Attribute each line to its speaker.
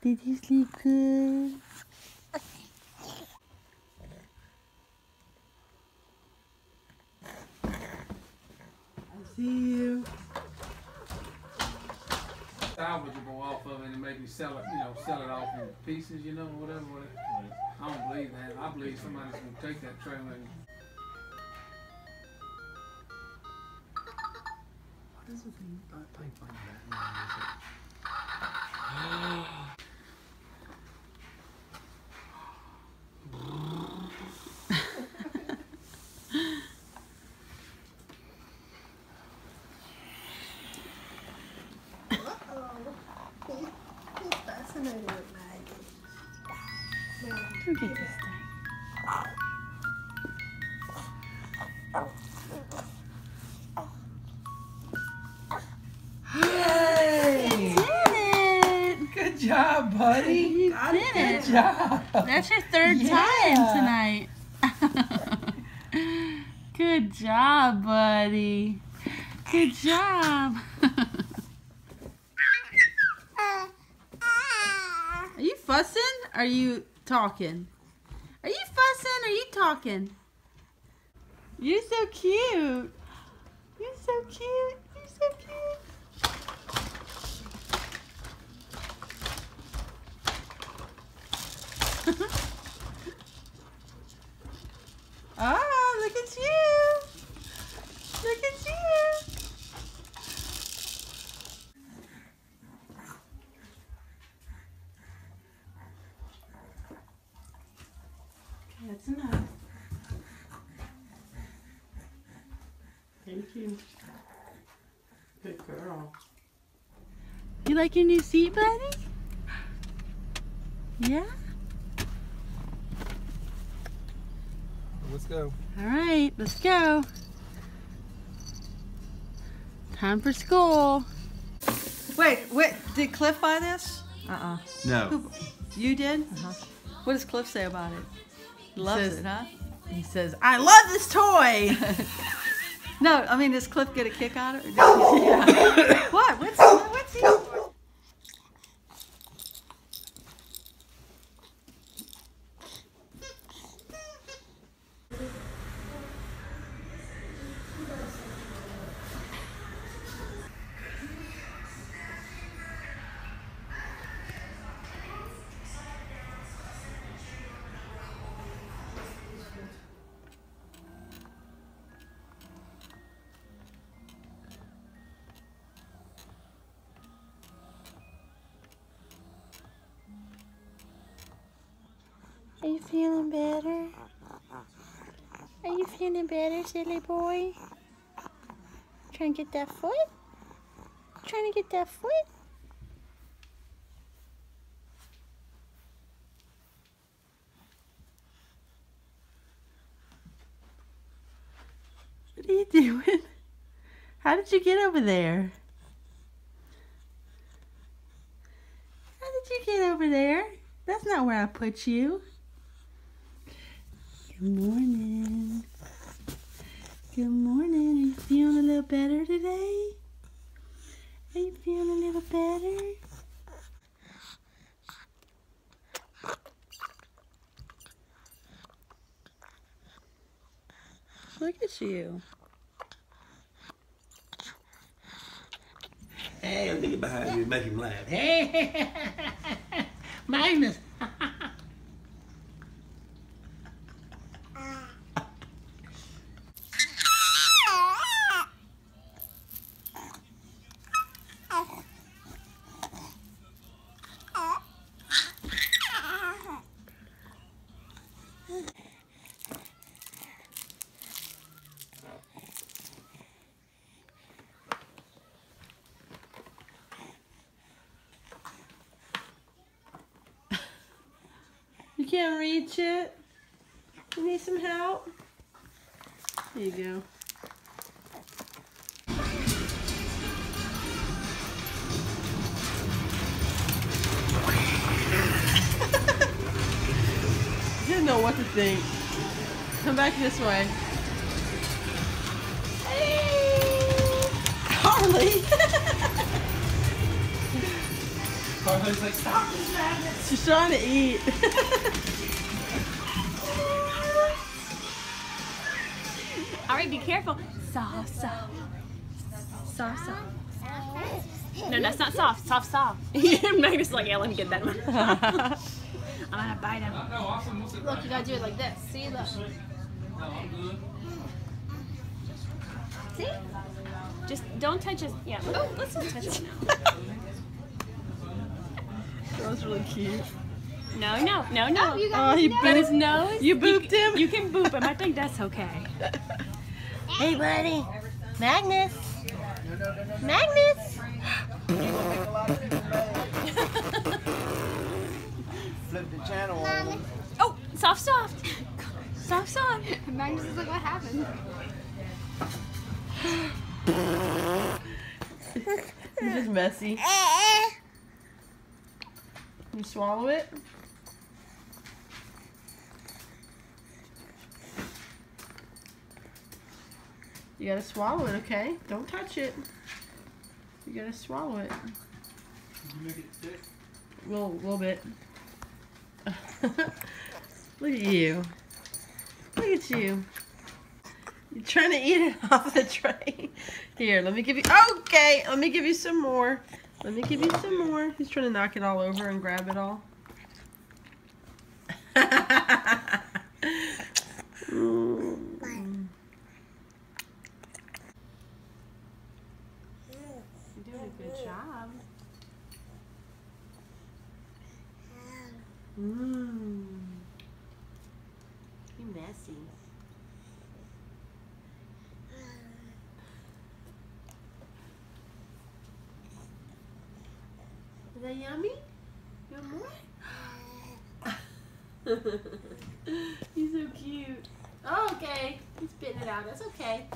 Speaker 1: Did you sleep good? I see you.
Speaker 2: salvageable off of it and maybe sell it, you know, sell it off in pieces, you know, whatever. whatever. I don't believe that. I believe somebody's gonna take that trailer and
Speaker 3: What is the thing about pipeline
Speaker 1: Look at this thing.
Speaker 3: Hey!
Speaker 1: Did it!
Speaker 3: Good job, buddy.
Speaker 1: You
Speaker 4: Got
Speaker 1: did
Speaker 4: it.
Speaker 1: it.
Speaker 3: Good job.
Speaker 1: That's your third
Speaker 3: Yeah.
Speaker 1: time tonight. Good job, buddy. Good job. Are you fussing? Are you talking? Are you fussing? Are you talking? You're so cute. You're so cute. You're so cute. Oh, look at you. Look at you. That's enough.
Speaker 3: Thank you. Good girl.
Speaker 1: You like your new seat, buddy? Yeah?
Speaker 2: let's go.
Speaker 1: All right, let's go. Time for school.
Speaker 4: Wait, wait, did Cliff buy this?
Speaker 1: Uh-uh.
Speaker 2: No.
Speaker 4: Who, you did?
Speaker 1: Uh-huh.
Speaker 4: What does Cliff say about it? He loves
Speaker 1: says-
Speaker 4: it, huh?
Speaker 1: He says, I love this toy.
Speaker 4: No, I mean, does Cliff get a kick out of it? what? What's, what's
Speaker 1: feeling better? Are you feeling better, silly boy? Trying to get that foot? Trying to get that foot? What are you doing? How did you get over there? How did you get over there? That's not where I put you. Good morning. Good morning. Are you feeling a little better today? Are you feeling a little better? Look at you.
Speaker 5: Hey, look at behind you, make him laugh. Hey, Magnus.
Speaker 1: Can't reach it? You need some help? Here you go. didn't know what to think. Come back this way. Hey! Harley!
Speaker 2: He's like, stop this madness.
Speaker 4: She's trying to eat.
Speaker 6: All right, be careful. Soft, soft. Soft, soft. No, that's not soft. Soft, soft. Magnus is like, yeah, let me get that one. I'm gonna bite him.
Speaker 2: No, awesome. What's it?
Speaker 7: Look, you gotta do it like this. See, look.
Speaker 2: No, I'm good.
Speaker 7: See?
Speaker 6: Just don't touch his. Yeah. Oh, let's not touch it.
Speaker 4: That was really cute.
Speaker 6: No, no, no, no.
Speaker 7: Oh, you
Speaker 4: Oh,
Speaker 7: got
Speaker 4: he
Speaker 7: no.
Speaker 6: But his
Speaker 4: booped.
Speaker 6: nose.
Speaker 4: You booped
Speaker 6: can-
Speaker 4: him?
Speaker 6: You can boop him. I think that's okay.
Speaker 7: Hey, buddy. Magnus. Magnus.
Speaker 8: Flip the channel.
Speaker 6: Oh, soft, soft. Soft, soft.
Speaker 7: Magnus is like, what happened?
Speaker 4: this is messy. Eh, eh. You swallow it? You gotta swallow it, okay? Don't touch it. You gotta swallow it.
Speaker 2: You make it thick.
Speaker 4: A little, little bit. Look at you. Look at you. You're trying to eat it off the tray. Here, let me give you. Okay, let me give you some more. Let me give you some more. He's trying to knock it all over and grab it all.
Speaker 6: You're doing a good job.
Speaker 4: Mmm. You messy. Is that yummy? You want more? He's so cute. Oh, okay. He's spitting it out. That's okay.